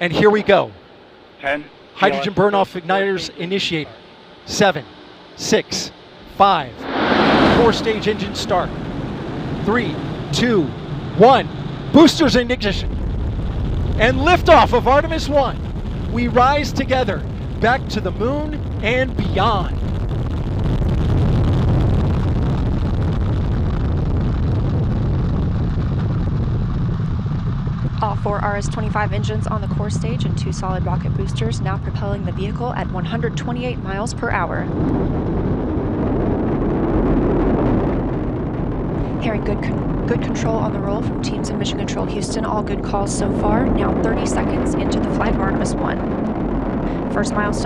And here we go. 10. Hydrogen burn off igniters initiated. Seven, six, five. Core stage engine start. Three, two, one. Boosters in ignition. And liftoff of Artemis 1. We rise together back to the moon and beyond. All four RS-25 engines on the core stage and two solid rocket boosters now propelling the vehicle at 128 miles per hour. Hearing good, con- good control on the roll from teams in Mission Control Houston. All good calls so far. Now 30 seconds into the flight of Artemis 1. First milestone.